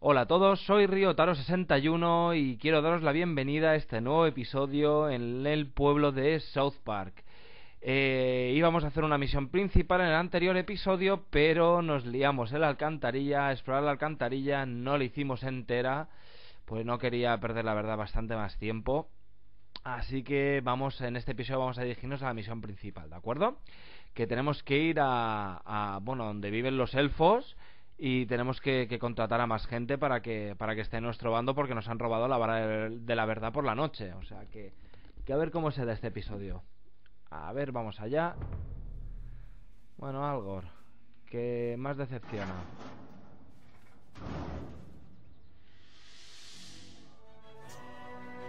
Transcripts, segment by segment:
Hola a todos, soy Ryotaro61 y quiero daros la bienvenida a este nuevo episodio en el pueblo de South Park. Eh, íbamos a hacer una misión principal en el anterior episodio, pero nos liamos en la alcantarilla, a explorar la alcantarilla, no la hicimos entera, pues no quería perder la verdad bastante más tiempo. Así que vamos, en este episodio vamos a dirigirnos a la misión principal, ¿de acuerdo? Que tenemos que ir a, a bueno, donde viven los elfos y tenemos que, contratar a más gente para que para que esté en nuestro bando porque nos han robado la vara de la verdad por la noche. O sea que, que a ver cómo se da este episodio. A ver vamos allá. Bueno Algor que más decepciona.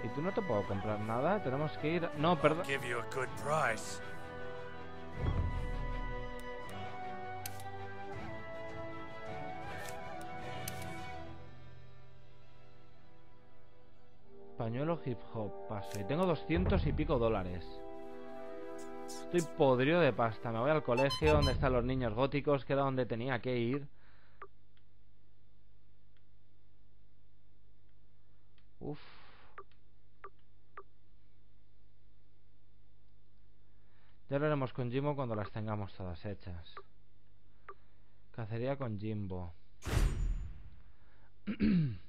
Y tú no te puedo comprar nada tenemos que ir no perdón Pañuelo hip hop, paso. Y tengo doscientos y pico dólares. Estoy podrido de pasta. Me voy al colegio donde están los niños góticos, que era donde tenía que ir. Uf. Ya lo haremos con Jimbo cuando las tengamos todas hechas. Cacería con Jimbo.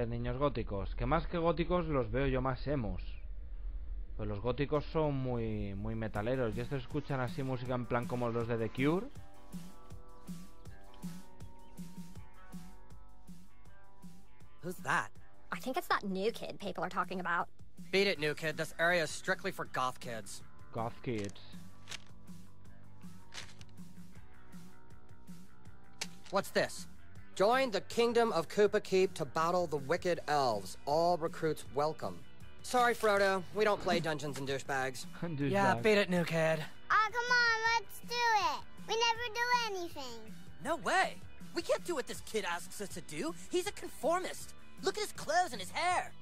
ver, niños góticos. Que más que góticos los veo yo más emos. Pues los góticos son muy, muy metaleros. ¿Y estos escuchan así música en plan como los de The Cure? Who's that? I think it's that new kid people are talking about. Beat it, new kid. This area is strictly for goth kids. Goth kids. What's this? Join the Kingdom of Koopa Keep to battle the wicked elves. All recruits welcome. Sorry, Frodo. We don't play Dungeons and Douchebags. Douchebag. yeah, beat it, new kid. Oh, ah, come on, let's do it. We never do anything. No way. We can't do what this kid asks us to do. He's a conformist. Look at his clothes and his hair.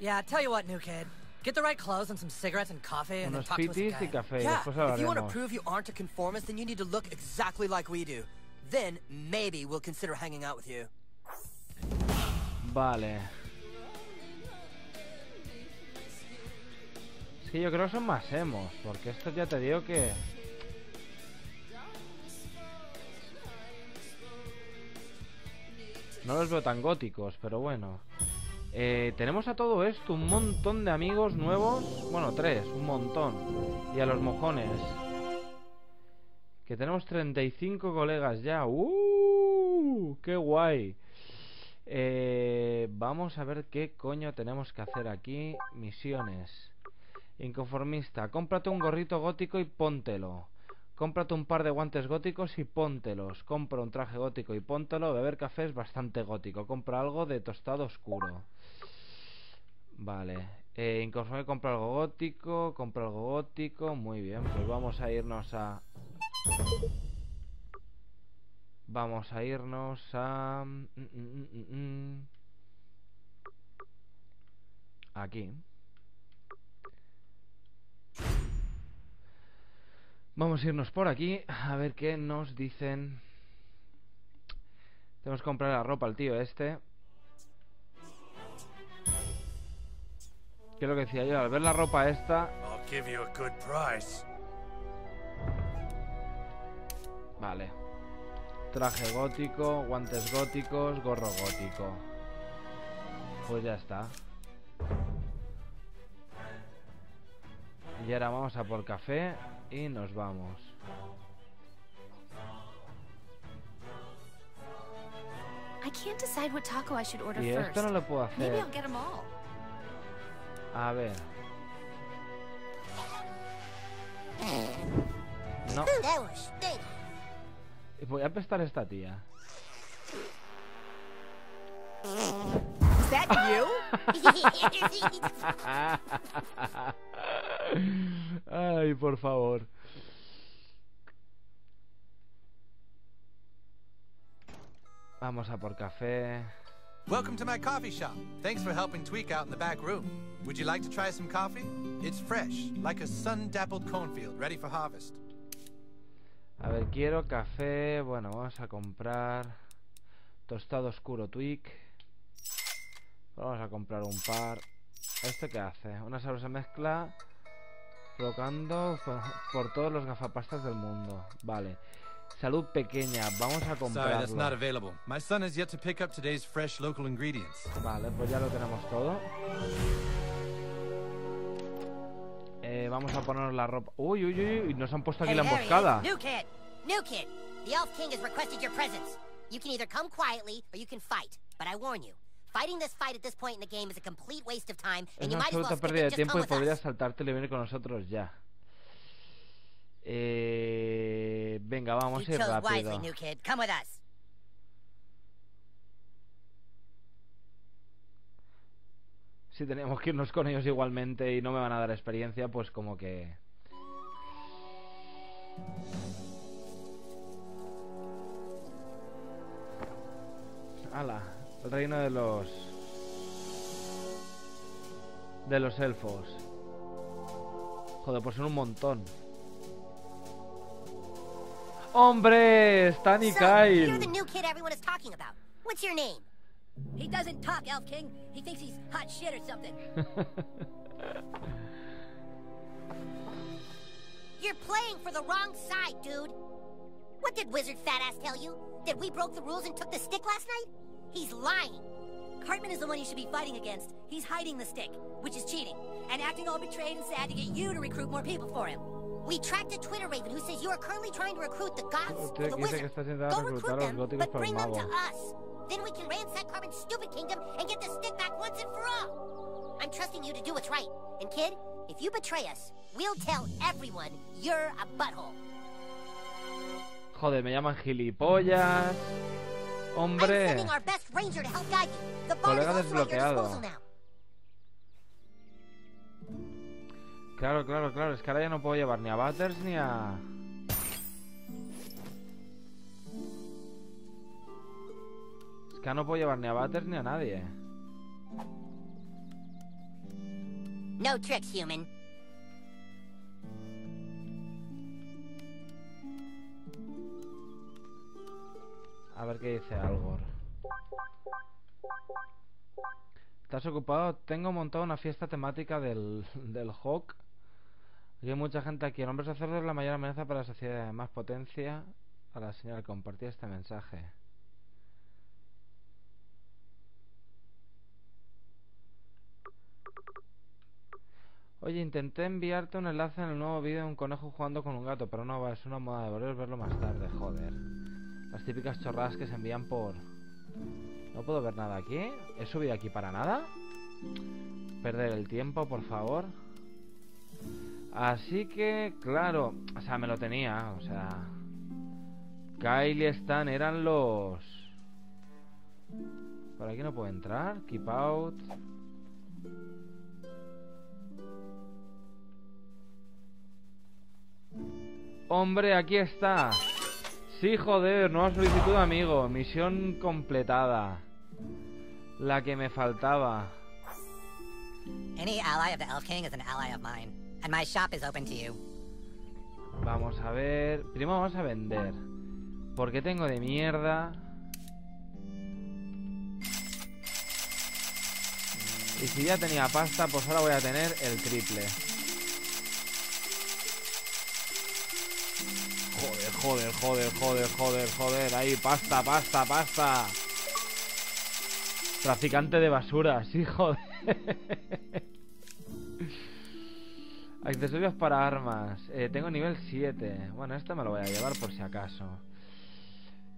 Yeah, tell you what, new kid. Get the right clothes and some cigarettes and coffee and then talk to us pitis again. café. yeah, if you want to prove you aren't a conformist, then you need to look exactly like we do. Then maybe we'll consider hanging out with you. Vale. Es que yo creo que son más emos, porque estos ya te digo que... No los veo tan góticos, pero bueno. Eh, tenemos a todo esto un montón de amigos nuevos. Bueno, tres, un montón. Y a los mojones. Que tenemos 35 colegas ya. ¡Uh! ¡Qué guay! Eh, vamos a ver qué coño tenemos que hacer aquí. Misiones. Inconformista. Cómprate un gorrito gótico y póntelo. Cómprate un par de guantes góticos y póntelos. Compra un traje gótico y póntelo. Beber café es bastante gótico. Compra algo de tostado oscuro. Vale. Eh, inconforme compra algo gótico. Compra algo gótico. Muy bien. Pues vamos a irnos a... Vamos a irnos a... mm, mm, mm. Aquí. Vamos a irnos por aquí a ver qué nos dicen. Tenemos que comprar la ropa al tío este. ¿Qué lo que decía yo? Al ver la ropa esta... Vale. Traje gótico, guantes góticos, gorro gótico. Pues ya está. Y ahora vamos a por café y nos vamos. I can't decide what taco I should order Y esto no lo puedo Maybe hacer. I'll get them all. A ver. No. Voy a apestar a esta tía. Is that you? Ay, por favor. Vamos a por café. Welcome to my coffee shop. Thanks for helping Tweak out in the back room. Would you like to try some coffee? It's fresh, like a sun-dappled cornfield, ready for harvest. A ver, quiero café. Bueno, vamos a comprar tostado oscuro Tweak. Vamos a comprar un par. ¿Este qué hace? Una sabrosa mezcla provocando por, todos los gafapastas del mundo. Vale. Salud pequeña, vamos a comprarlo. available. My son has yet to pick up today's fresh local ingredients. Vale, pues ya lo tenemos todo. Eh, vamos a ponernos la ropa. Uy, uy, uy, uy, nos han puesto aquí Hey, la emboscada. is. New kid! New kid! The Elf King has requested your presence. You can either come quietly or you can fight. But I warn you, fighting this fight at this point in the game is a complete waste of time, Es and you una might as well absoluta skip pérdida de tiempo y podrías saltártelo y venir con nosotros ya. Eh, venga, vamos a ir wisely, rápido. new kid. Come with us. Si tenemos que irnos con ellos igualmente y no me van a dar experiencia, pues como que... Ala, el reino de los... De los elfos. Joder, pues son un montón. ¡Hombre! Stan y Kyle. New kid everyone is talking about. What's your name? He doesn't talk, Elf King. He thinks he's hot shit or something. You're playing for the wrong side, dude. What did Wizard Fat Ass tell you? That we broke the rules and took the stick last night? He's lying. Cartman is the one you should be fighting against. He's hiding the stick, which is cheating, and acting all betrayed and sad to get you to recruit more people for him. We tracked a Twitter raven who says you are currently trying to recruit the goths Usted for the wizard. Go recruit them, but bring them to us. Then we can ransack Cartman's stupid kingdom and get the stick back once and for all. I'm trusting you to do what's right. And kid, if you betray us, we'll tell everyone you're a butthole. Joder, me llaman gilipollas. Hombre. sending our best ranger to help guide you. The bar is Colega also at your desbloqueado. Claro, claro, claro. Es que ahora ya no puedo llevar ni a Butters ni a... Es que ahora no puedo llevar ni a Butters ni a nadie. No tricks, human. A ver qué dice Algor. ¿Estás ocupado? Tengo montado una fiesta temática del, del Hawk. Y hay mucha gente aquí. El hombre sacerdote es la mayor amenaza para la sociedad. Más potencia a la señal. Compartir este mensaje. Oye, intenté enviarte un enlace en el nuevo vídeo de un conejo jugando con un gato, pero no va, es una moda de volver verlo más tarde, joder. Las típicas chorradas que se envían por... No puedo ver nada aquí. ¿He subido aquí para nada? Perder el tiempo, por favor. Así que, claro, o sea, me lo tenía, o sea... Kyle y Stan eran los... Por aquí no puedo entrar. Keep out. Hombre, aquí está. Sí, joder, nueva solicitud amigo. Misión completada. La que me faltaba. Vamos a ver. Primero vamos a vender. Porque tengo de mierda. Y si ya tenía pasta, pues ahora voy a tener el triple. Joder, joder, joder, joder, joder, joder. Ahí, pasta, pasta, pasta. Traficante de basura, sí, joder. Accesorios para armas. Eh, tengo nivel 7. Bueno, este me lo voy a llevar por si acaso.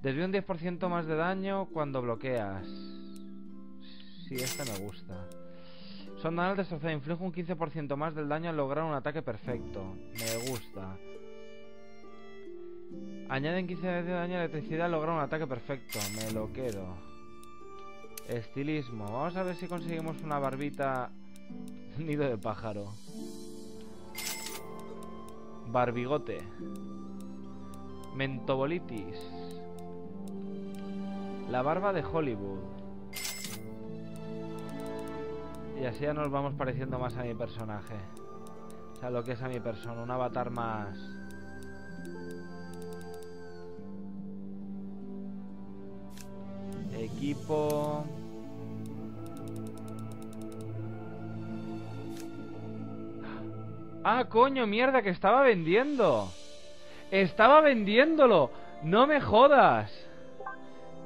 Desvío un 10% más de daño cuando bloqueas. Sí, este me gusta. Sondanal destrozado. Inflige un 15% más del daño al lograr un ataque perfecto. Me gusta. Añaden 15 de daño a electricidad al lograr un ataque perfecto. Me lo quedo. Estilismo. Vamos a ver si conseguimos una barbita nido de pájaro. Barbigote. Mentobolitis. La barba de Hollywood. Y así ya nos vamos pareciendo más a mi personaje. O sea, lo que es a mi persona, un avatar más... Equipo... Ah, coño, mierda, que estaba vendiendo. Estaba vendiéndolo. No me jodas.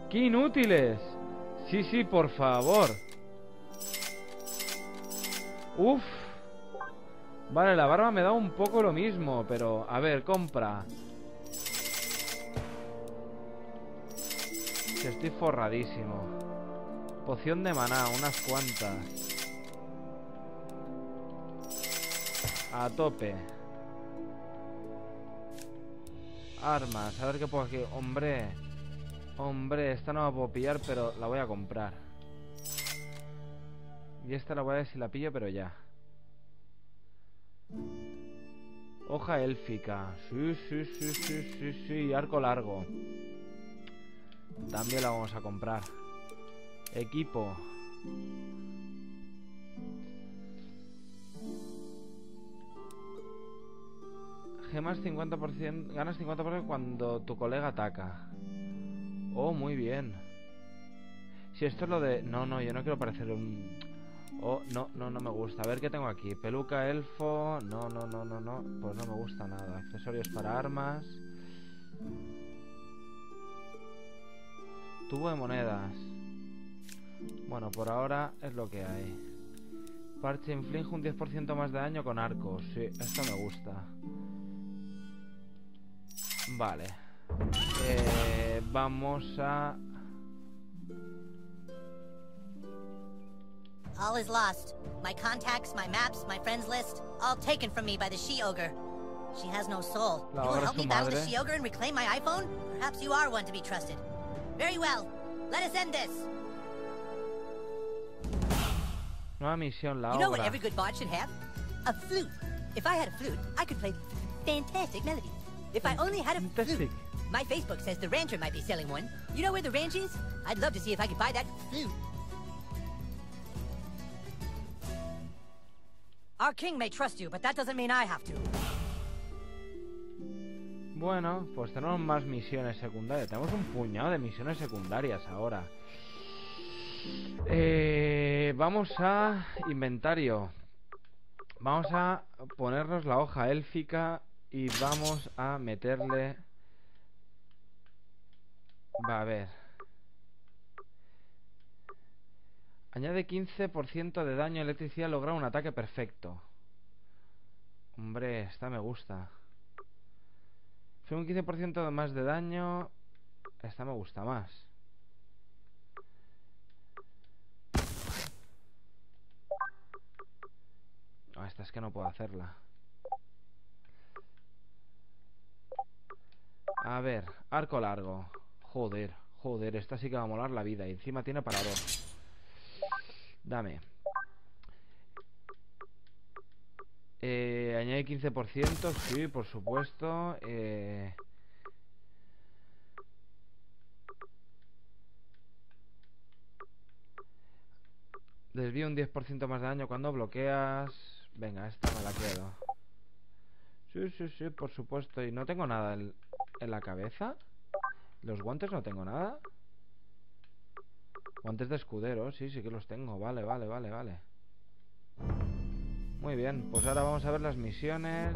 Qué inútiles. Sí, sí, por favor. Uf. Vale, la barba me da un poco lo mismo, pero... A ver, compra. Estoy forradísimo. Poción de maná, unas cuantas. A tope. Armas, a ver qué puedo aquí. Hombre. Hombre, esta no la puedo pillar, pero la voy a comprar. Y esta la voy a ver si la pillo, pero ya. Hoja élfica. Sí, sí, sí, sí, sí, sí. Arco largo. También la vamos a comprar. Equipo. Gemas 50%, ganas 50% cuando tu colega ataca. Oh, muy bien. Si esto es lo de... No, no, yo no quiero parecer un... Oh, no, no, no me gusta. A ver qué tengo aquí. Peluca, elfo... No, no, no, no, no. Pues no me gusta nada. Accesorios para armas. Tubo de monedas. Bueno, por ahora es lo que hay. Parche inflige un 10% más de daño con arcos. Sí, esto me gusta. Vale. Eh, vamos a... All is lost. My contacts, my maps, my friends list, all taken from me by the she-ogre. She has no soul. You will ogre help me battle the madre. she-ogre and reclaim my iPhone? Perhaps you are one to be trusted. Very well. Let us end this. Nueva misión, la You know what every good bard should have? A flute. If I had a flute, I could play fantastic melodies. If I only had a Fantastic. flute. My Facebook says the rancher might be selling one. You know where the ranch is? I'd love to see if I could buy that flute. Our king may trust you, but that doesn't mean I have to. Bueno, pues tenemos más misiones secundarias. Tenemos un puñado de misiones secundarias ahora. Eh, vamos a inventario. Vamos a ponernos la hoja élfica y vamos a meterle... Va a ver. Añade 15% de daño a electricidad logra un ataque perfecto. Hombre, esta me gusta. Son un 15% más de daño. Esta me gusta más. No, esta es que no puedo hacerla. A ver, arco largo. Joder, joder, esta sí que va a molar la vida. Y encima tiene parador. Dame. Eh, añade 15%, sí, por supuesto. Eh... Desvío un 10% más de daño cuando bloqueas. Venga, esta me la quedo. Sí, sí, sí, por supuesto. Y no tengo nada en, en la cabeza. Los guantes no tengo nada. Guantes de escudero, sí, sí que los tengo. Vale, vale, vale, vale. Muy bien, pues ahora vamos a ver las misiones.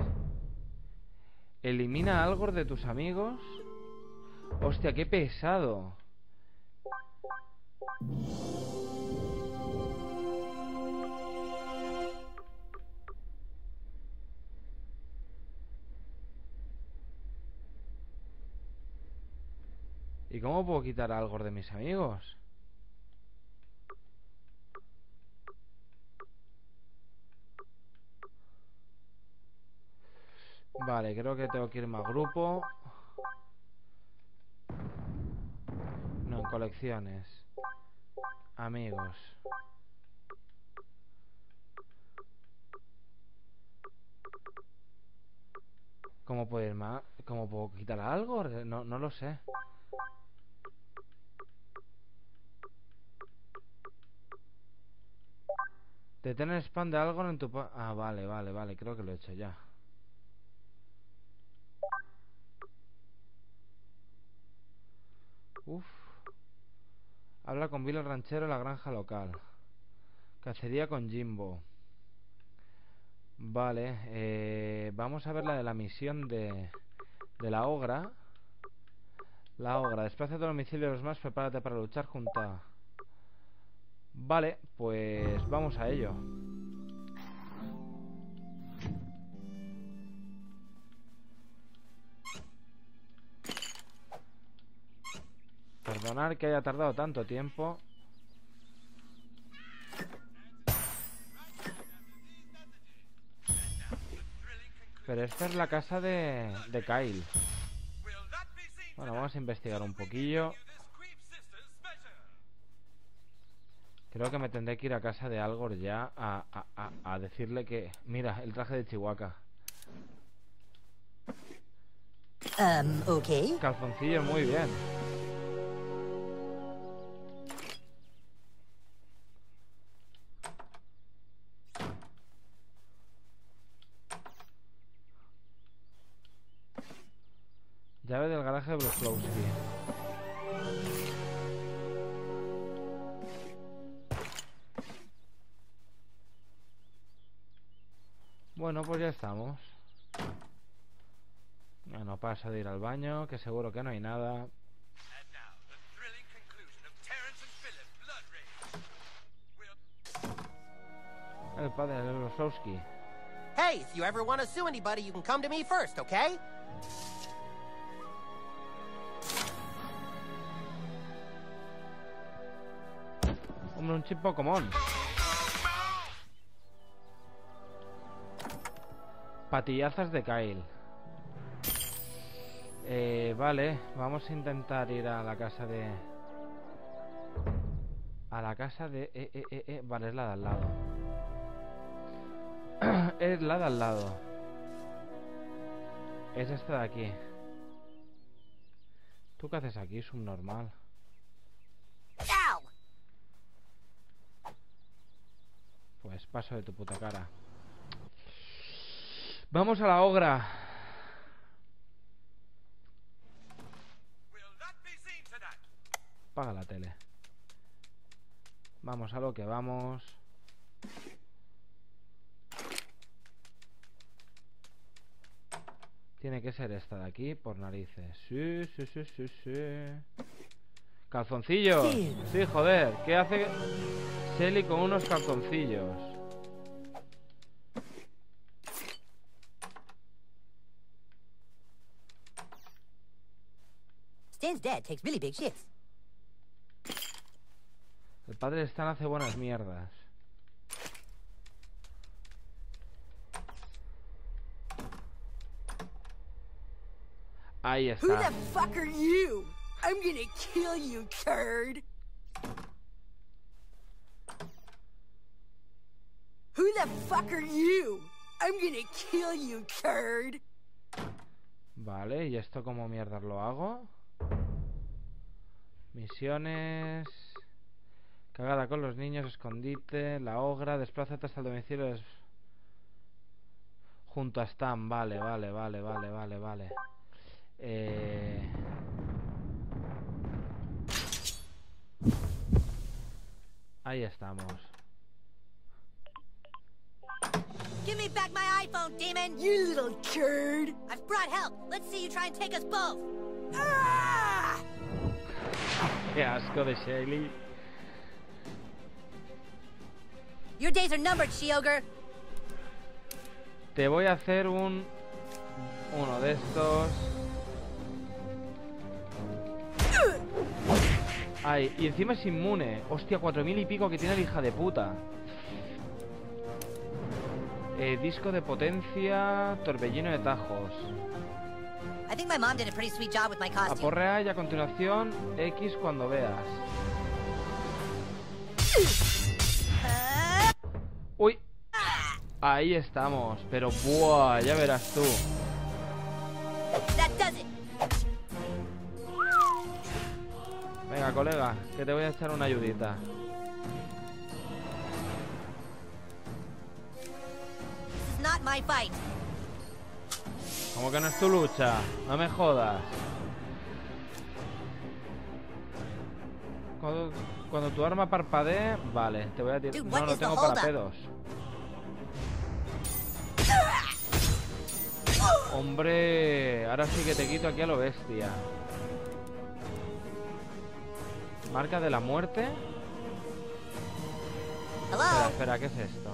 Elimina a Algor de tus amigos. Hostia, qué pesado. ¿Y cómo puedo quitar a Algor de mis amigos? Vale, creo que tengo que irme a grupo. No, en colecciones. Amigos. ¿Cómo puedo irme a... ¿Cómo puedo quitar algo? No, no lo sé. Detén el spam de algo en tu... Ah, vale, vale, vale. Creo que lo he hecho ya. Uf. Habla con Bill el ranchero en la granja local. Cacería con Jimbo. Vale, eh, vamos a ver la de la misión de, de la ogra. La ogra, desplázate al domicilio de los más, prepárate para luchar junto a... Vale, pues vamos a ello. Perdonar que haya tardado tanto tiempo. Pero esta es la casa de, de Kyle. Bueno, vamos a investigar un poquillo. Creo que me tendré que ir a casa de Algor ya a, a, a, a decirle que... Mira, el traje de Chihuahua. Um, ok. Calzoncillo, muy bien. De Bruslowski. Bueno, pues ya estamos. Bueno, paso de ir al baño, que seguro que no hay nada. El padre de Bruslowski. Hey, if you ever want to sue anybody, you can come to me first, okay? Un chip Pokémon. Patillazas de Kyle. Eh, vale, vamos a intentar ir a la casa de... A la casa de... Eh, eh, eh, eh, Vale, es la de al lado. es la de al lado. Es esta de aquí. ¿Tú qué haces aquí, subnormal? Ow! Pues paso de tu puta cara. Vamos a la obra. Paga la tele. Vamos a lo que vamos. Tiene que ser esta de aquí, por narices. Sí, sí, sí, sí, sí. Calzoncillos. Sí, joder. ¿Qué hace Selly con unos calzoncillos? Stan's dad takes really big shits. El padre de Stan hace buenas mierdas. Ahí Who está. the fuck are you? I'm gonna kill you, turd. Who the fuck are you? I'm gonna kill you, turd. Vale, ¿y esto cómo mierdas lo hago? Misiones... Cagada con los niños, escondite, la ogra, desplázate hasta el domicilio des- Junto a Stan, vale, vale, vale, vale, vale, vale. Eh... Ahí estamos. Give me back my iPhone, demon! You little turd! I've brought help. Let's see you try and take us both. Ah! Qué asco de Shelly. Your days are numbered, Shiogre. Te voy a hacer un... Uno de estos. Ay, y encima es inmune. Hostia, cuatro mil y pico que tiene la hija de puta. Eh, disco de potencia, torbellino de tajos. Aporrea y a continuación X cuando veas. Uy. Ahí estamos. Pero buah, ya verás tú. Venga, colega, que te voy a echar una ayudita. my fight. Como que no es tu lucha, no me jodas. Cuando, cuando tu arma parpadee, vale, te voy a tirar. No, no tengo para pedos. Hombre, ahora sí que te quito aquí a lo bestia. Marca de la muerte. Espera, espera, ¿qué es esto?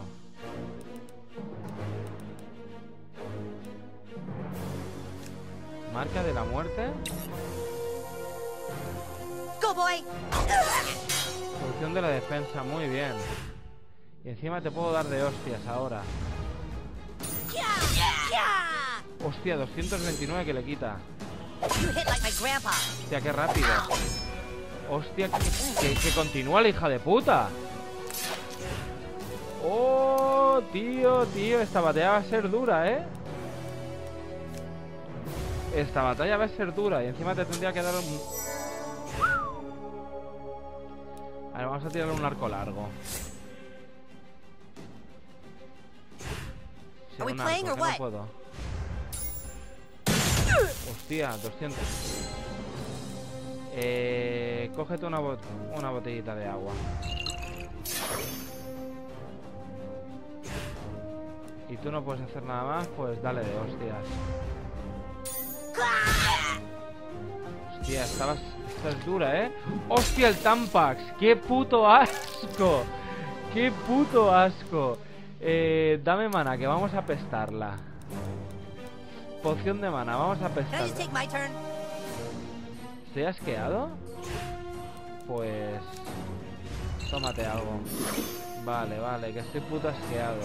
Marca de la muerte. Go, boy! Solución de la defensa, muy bien. Y encima te puedo dar de hostias ahora. Hostia, 229 que le quita. Hostia, qué rápido. Hostia, que, que- que continúa la hija de puta. Oh, tío, tío, esta batalla va a ser dura, ¿eh? Esta batalla va a ser dura y encima te tendría que dar un... A ver, vamos a tirarle un arco largo. We un arco, no puedo. Hostia, 200. Eh, cógete una, bot- una botellita de agua. Y tú no puedes hacer nada más, pues dale de hostias. Hostia, estabas, esta es dura, ¿eh? ¡Hostia, el Tampax! ¡Qué puto asco! ¡Qué puto asco! Eh, dame mana, que vamos a pestarla. Poción de mana, vamos a pestarla. ¿Estoy asqueado? Pues... Tómate algo. Vale, vale, que estoy puto asqueado.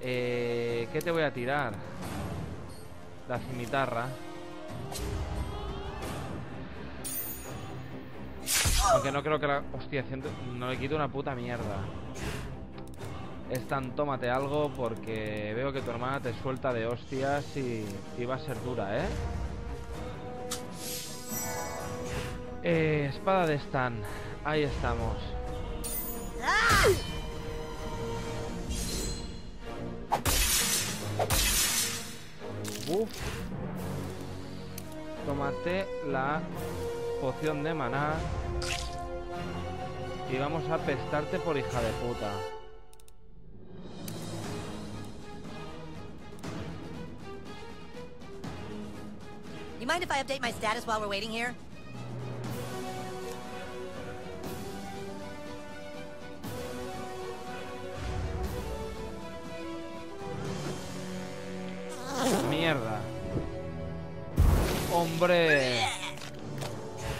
Eh, ¿Qué te voy a tirar? La cimitarra. Aunque no creo que la... Hostia, no le quito una puta mierda. Es tan tómate algo porque veo que tu hermana te suelta de hostias y, y va a ser dura, ¿eh? Eh, espada de Stan. Ahí estamos. Buf. Tómate la poción de maná. Y vamos a pestarte por hija de puta. You mind if I update my status while we're waiting here?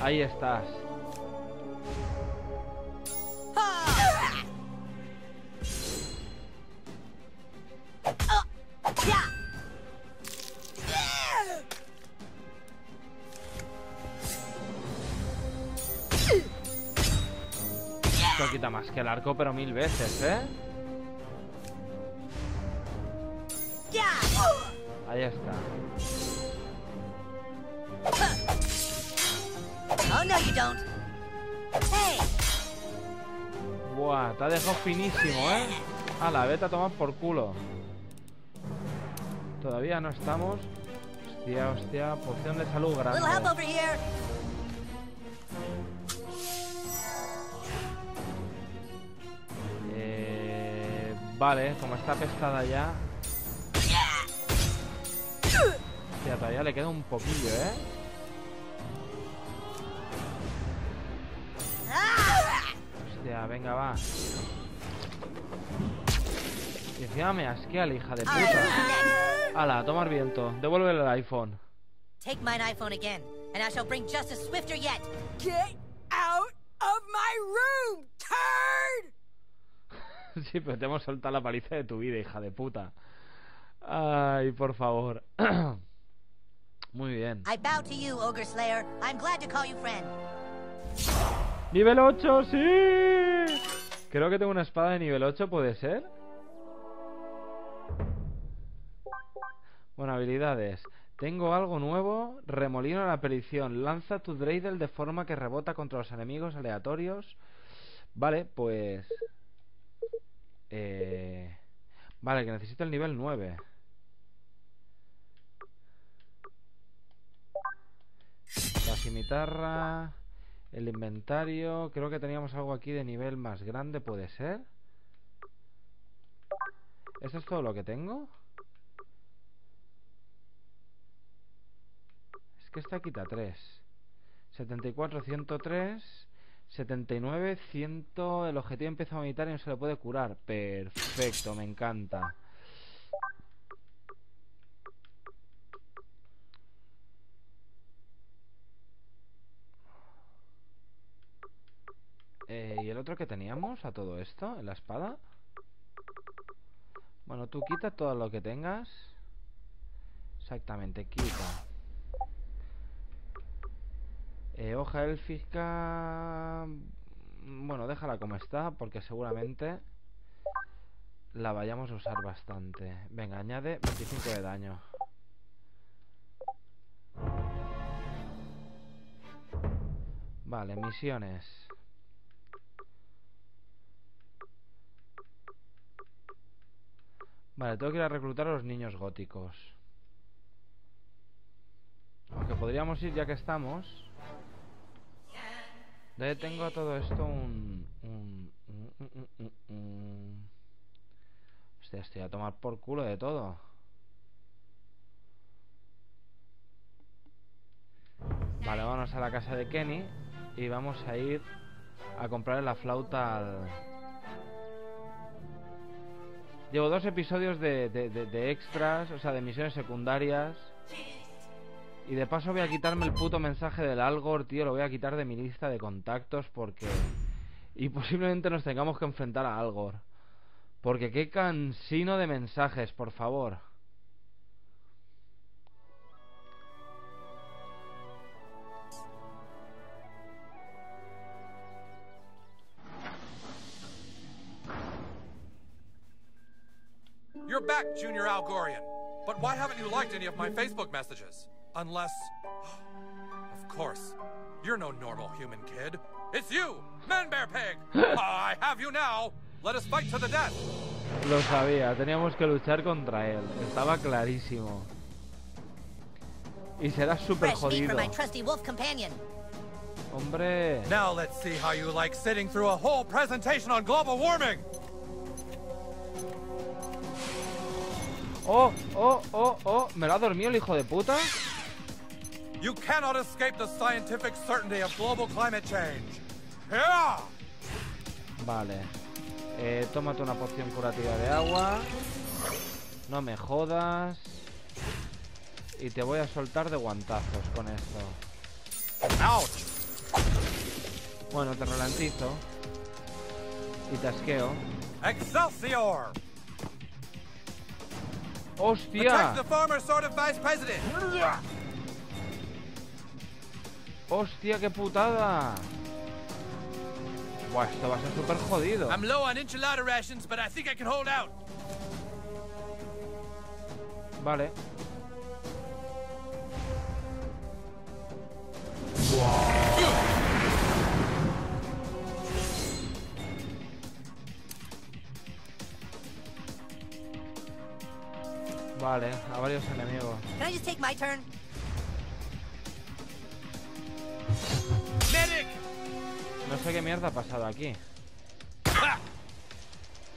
Ahí estás. Esto quita más que el arco, pero mil veces, ¿eh? Ahí está. Oh, no, you don't. Hey! Buah, te ha dejado finísimo, ¿eh? la vete a tomar por culo. Todavía no estamos. Hostia, hostia, poción de salud Little help grande. over here. Eh, vale, como está pestada ya. Hostia, todavía le queda un poquillo, ¿eh? Venga, va. Y encima me asquea la hija de puta. Ala, a tomar viento. Devuélvele el iPhone. Take mine iPhone again, and I shall bring justice swifter yet. Get out of my room, turd! sí, pero te hemos soltado la paliza de tu vida, hija de puta. Ay, por favor. Muy bien. I bow to you, Ogre Slayer. I'm glad to call you friend. ¡Nivel 8, sí! Creo que tengo una espada de nivel 8, ¿puede ser? Bueno, habilidades. Tengo algo nuevo. Remolino a la perdición. Lanza tu Dreidel de forma que rebota contra los enemigos aleatorios. Vale, pues... Eh... Vale, que necesito el nivel 9. La cimitarra. El inventario. Creo que teníamos algo aquí de nivel más grande, ¿puede ser? ¿Esto es todo lo que tengo? Es que esta quita 3. 74, 103. 79, 100. El objetivo empieza a vomitar y no se le puede curar. Perfecto, me encanta. Eh, ¿Y el otro que teníamos a todo esto? ¿En la espada? Bueno, tú quita todo lo que tengas. Exactamente, quita. Eh, hoja élfica... Bueno, déjala como está, porque seguramente la vayamos a usar bastante. Venga, añade 25 de daño. Vale, misiones. Vale, tengo que ir a reclutar a los niños góticos. Aunque podríamos ir ya que estamos. ¿Dónde tengo a todo esto un... Hostia, estoy a tomar por culo de todo. Vale, vamos a la casa de Kenny y vamos a ir a comprarle la flauta al... Llevo dos episodios de, de, de, extras, o sea, de misiones secundarias. Y de paso voy a quitarme el puto mensaje del Algor, tío. Lo voy a quitar de mi lista de contactos porque... Y posiblemente nos tengamos que enfrentar a Algor. Porque qué cansino de mensajes, por favor. Back, Junior Algorian. But why haven't you liked any of my Facebook messages? Unless. Of course. You're no normal human kid. It's you, Man Bear Pig! I have you now! Let us fight to the death! Lo sabía, teníamos que luchar contra él. Estaba clarísimo. Y será súper Fresh meat jodido. for my trusty wolf companion. Hombre. Now let's see how you like sitting through a whole presentation on global warming! Oh, oh, oh, oh. ¿Me lo ha dormido el hijo de puta? You cannot escape the scientific certainty of global climate change. Yeah! Vale. Eh, tómate una poción curativa de agua. No me jodas. Y te voy a soltar de guantazos con esto. Ouch! Bueno, te ralentizo. Y te asqueo. Excelsior! ¡Hostia! Protect the former sort of vice president! ¡Hostia, qué putada! Buah, esto va a ser súper jodido. I'm low on enchilada rations, but I think I can hold out. Vale. Vale, a varios enemigos. Can I just take my turn? Medic! No sé qué mierda ha pasado aquí.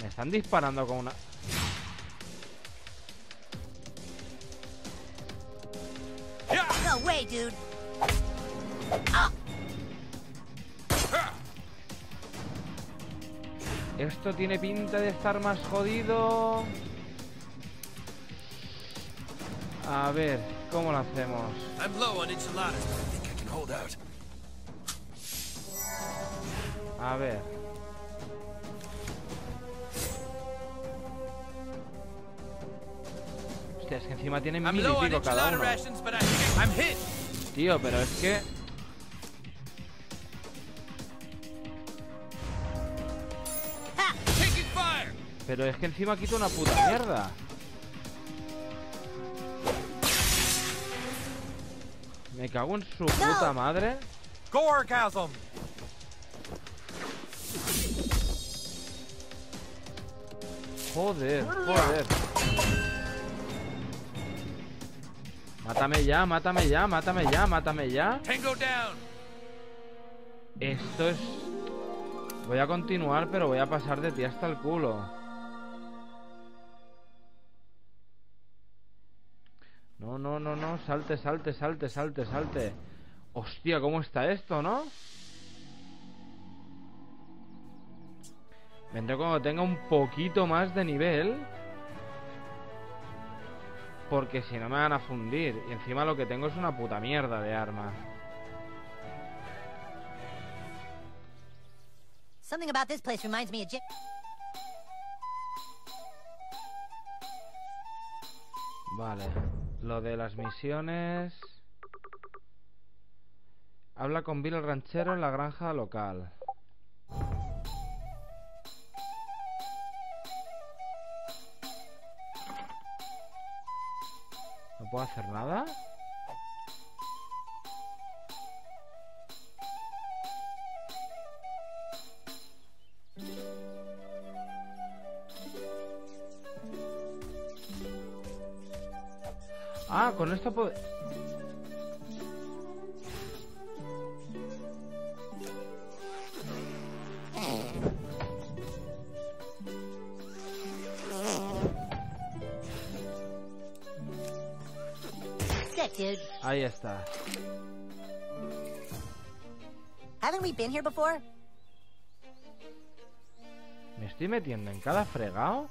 Me están disparando con una... No way, dude. Esto tiene pinta de estar más jodido. A ver, ¿cómo lo hacemos? A ver. Hostia, es que encima tienen mil y pico cada uno. Tío, pero es que... Pero es que encima quito una puta mierda. Cago en su puta madre. Gorgasm! Joder, joder. Mátame ya, mátame ya, mátame ya, mátame ya. Tango down. Esto es... Voy a continuar, pero voy a pasar de ti hasta el culo. No, no. Salte, salte, salte, salte, salte. Hostia, ¿cómo está esto, no? Vendré cuando tenga un poquito más de nivel. Porque si no me van a fundir. Y encima lo que tengo es una puta mierda de arma. Something about this place reminds me of Vale. Lo de las misiones... Habla con Bill el ranchero en la granja local. ¿No puedo hacer nada? Con esto puedo... Ahí está. Haven't we been here before? ¿Me estoy metiendo en cada fregado?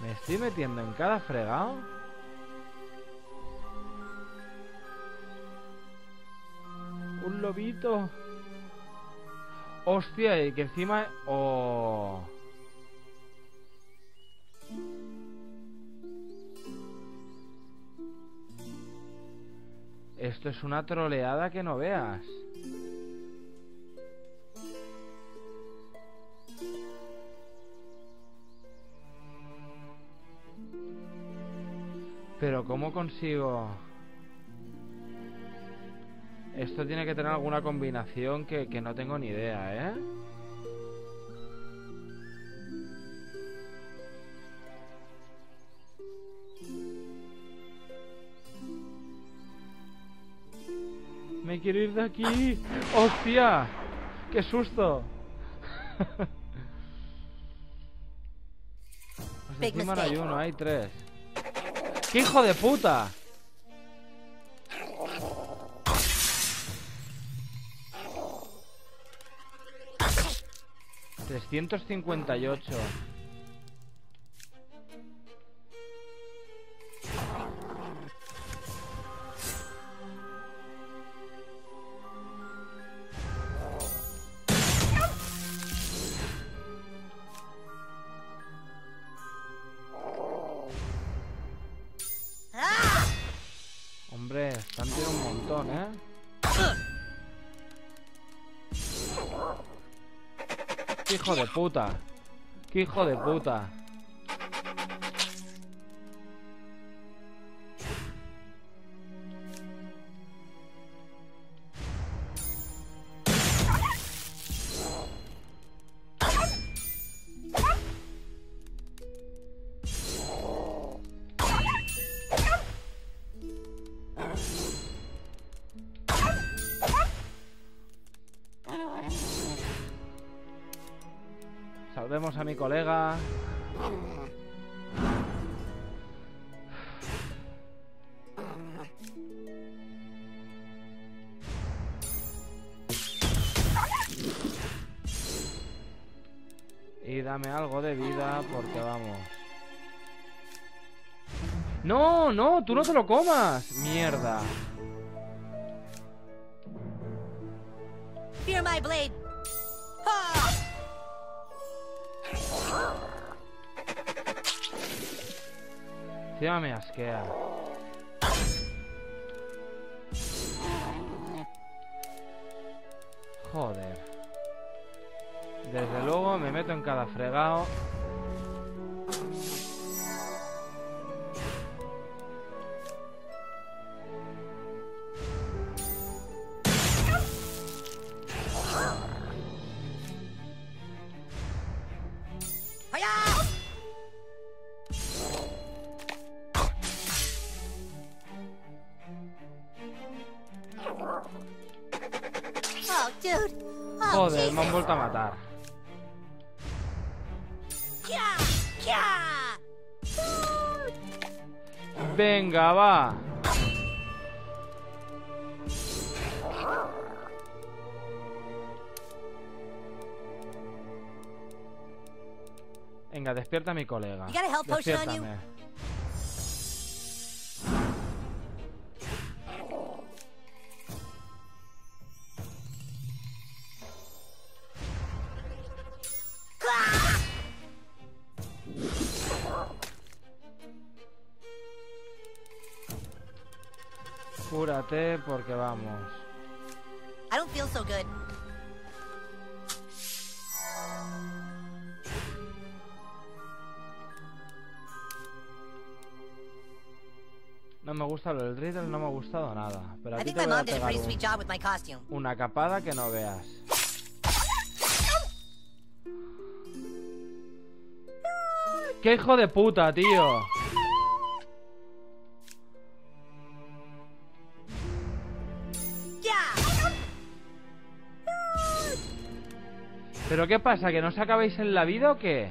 ¿Me estoy metiendo en cada fregado? Un lobito. Hostia, y que encima... Oh. Esto es una troleada que no veas. Pero ¿cómo consigo...? Esto tiene que tener alguna combinación que, que no tengo ni idea, ¿eh? Me quiero ir de aquí. ¡Hostia! ¡Qué susto! Pues encima no hay uno, hay tres. Hijo de puta, trescientos cincuenta y ocho. Puta! ¡Qué hijo de puta! No, te lo comas. Mierda. Fear my blade. Ha! Encima me asquea. Joder. Desde luego me meto en cada fregado. Me han vuelto a matar. Venga, va. Venga, despierta a mi colega. Despiértame. Porque vamos. I don't feel so good. No me gusta lo del Riddle, no me ha gustado nada. Pero think te voy a a pegar un- una capada que no veas. ¡Qué hijo de puta, tío! ¿Pero qué pasa? ¿Que no os acabáis en la vida o qué?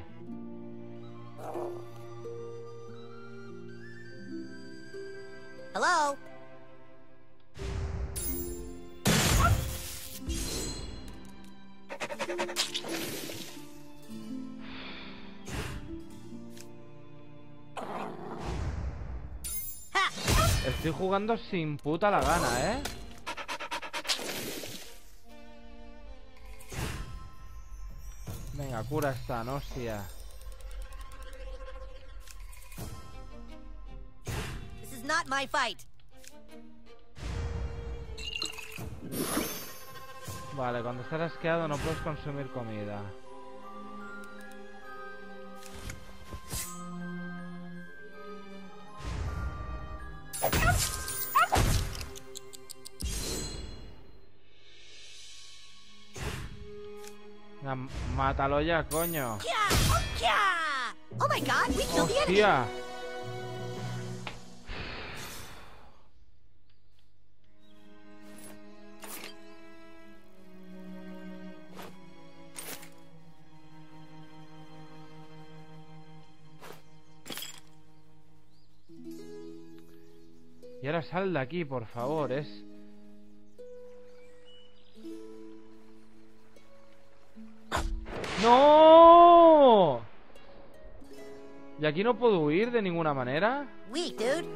Hello? Estoy jugando sin puta la gana, ¿eh? Venga, cura esta, no hostia. This is not my fight. Vale, cuando estás asqueado no puedes consumir comida. Venga, mátalo ya, coño. Oh my god, we killed the enemy! Hostia. Y ahora sal de aquí, por favor, es... ¡No! ¿Y aquí no puedo huir de ninguna manera? Weak, dude.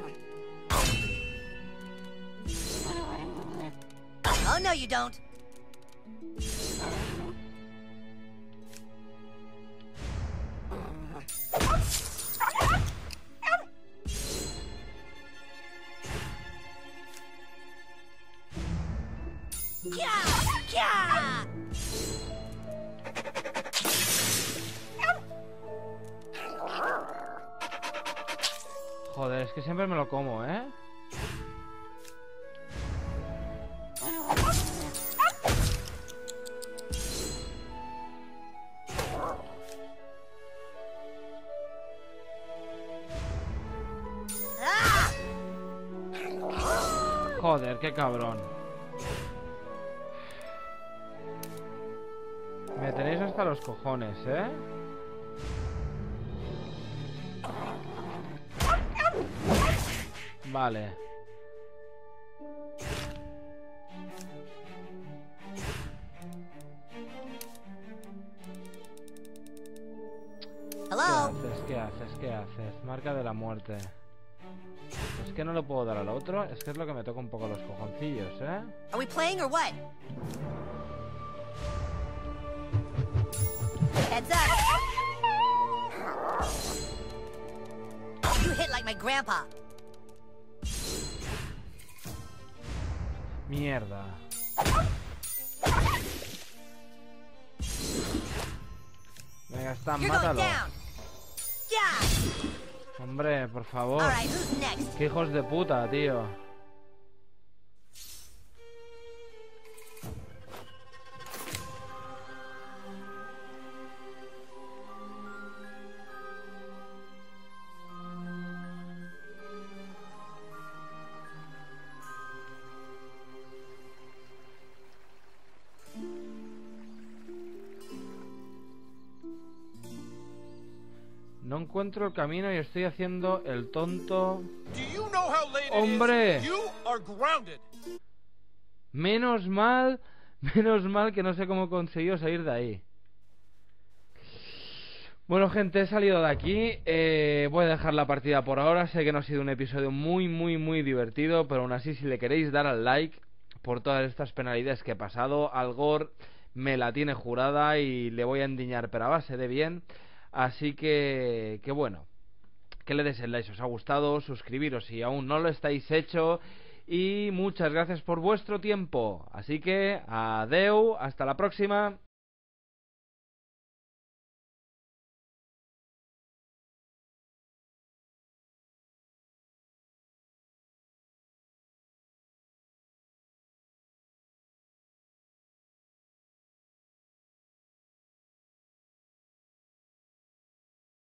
Oh, no, you don't. Que siempre me lo como, ¿eh? Joder, qué cabrón. Me tenéis hasta los cojones, ¿eh? Vale. ¿Qué haces? ¿Qué haces? ¿Qué haces? Marca de la muerte. Es que no le puedo dar al otro. Es que es lo que me toca un poco los cojoncillos, ¿eh? Are we playing or what? Heads up! You hit like my grandpa. Mierda. Venga, está, mátalo. Hombre, por favor. Qué hijos de puta, tío. No encuentro el camino y estoy haciendo el tonto. Hombre. Menos mal, menos mal que no sé cómo consiguió salir de ahí. Bueno, gente, he salido de aquí. eh, voy a dejar la partida por ahora. Sé que no ha sido un episodio muy, muy, muy divertido, pero aún así, si le queréis dar al like por todas estas penalidades que he pasado, Algor me la tiene jurada y le voy a endiñar, pero a base de bien. Así que, que bueno, que le des el like si os ha gustado, suscribiros si aún no lo estáis hecho y muchas gracias por vuestro tiempo. Así que, adeu, hasta la próxima.